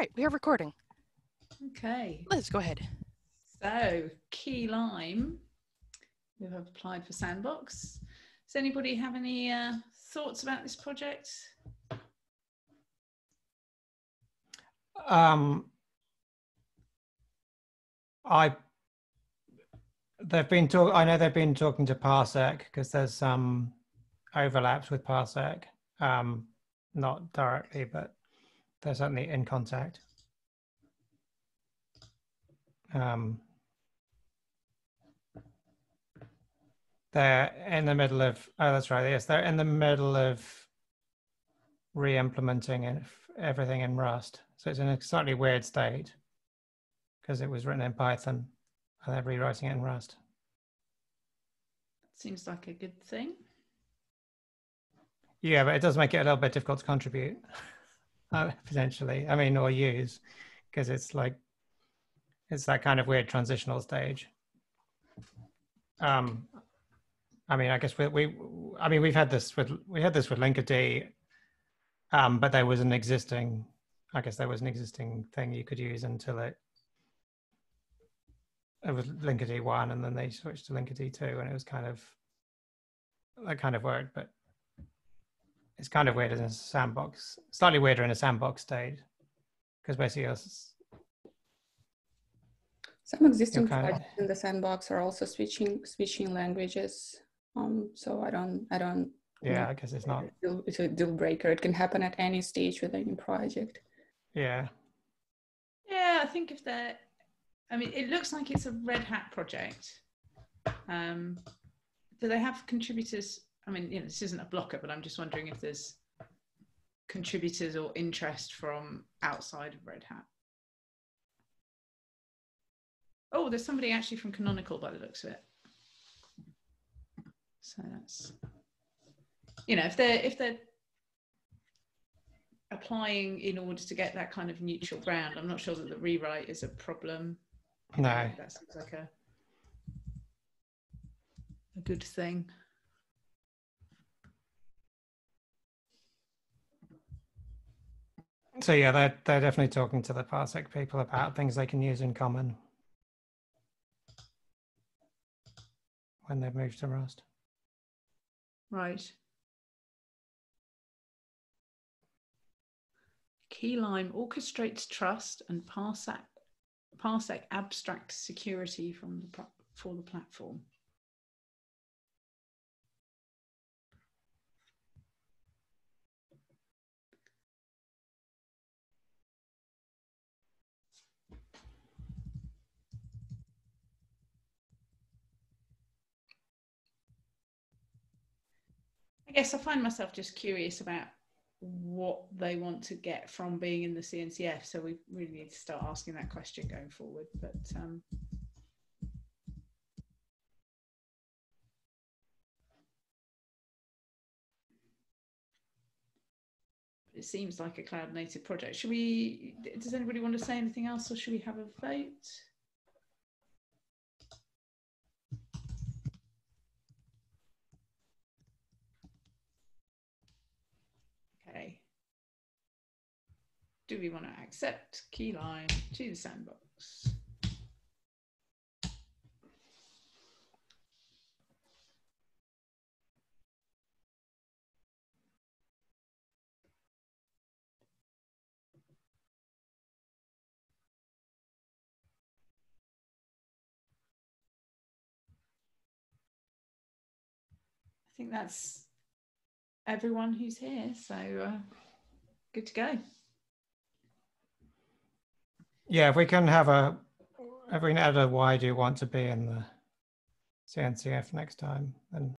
right, we are recording. Okay, Let's go ahead. so Keylime, who have applied for Sandbox. Does anybody have any uh, thoughts about this project? Um, I they've been talk. I know they've been talking to Parsec because there's some overlaps with Parsec. Um, not directly, but they're certainly in contact. Um, they're in the middle of. Oh, that's right. Yes, they're in the middle of re-implementing everything in Rust. So it's in a slightly weird state because it was written in Python and they're rewriting it in Rust. Seems like a good thing. Yeah, but it does make it a little bit difficult to contribute uh, potentially. I mean, or use because it's like it's that kind of weird transitional stage. Um, I mean, I guess we, we I mean, we've had this with we had this with Linkerd, um, but there was an existing, I guess there was an existing thing you could use until it it was Linkerd one, and then they switched to Linkerd two, and it was kind of that kind of worked, but it's kind of weird in a sandbox, slightly weirder in a sandbox state, because basically you're Some existing Okay. projects in the sandbox are also switching switching languages. Um, so I don't I don't yeah, I guess it's not. it's a deal breaker. It can happen at any stage with any project. Yeah, Yeah, I think if they're, I mean, it looks like it's a Red Hat project. Um, do they have contributors? I mean, you know, this isn't a blocker, but I'm just wondering if there's contributors or interest from outside of Red Hat. Oh, there's somebody actually from Canonical by the looks of it. So that's, you know, if they're if they're applying in order to get that kind of neutral ground. I'm not sure that the rewrite is a problem. no, That seems like a a good thing. So yeah, they're they're definitely talking to the Parsec people about things they can use in common when they've moved to Rust. Right. Keylime orchestrates trust and parsec parsec abstract security from the for the platform. I guess I find myself just curious about what they want to get from being in the CNCF. So we really need to start asking that question going forward. But um, it seems like a cloud native project. Should we? Does anybody want to say anything else, or should we have a vote? Okay. Do we want to accept Keylime to the sandbox? I think that's everyone who's here. So uh, good to go. Yeah, if we can have a, if we can add a why do you want to be in the CNCF next time, then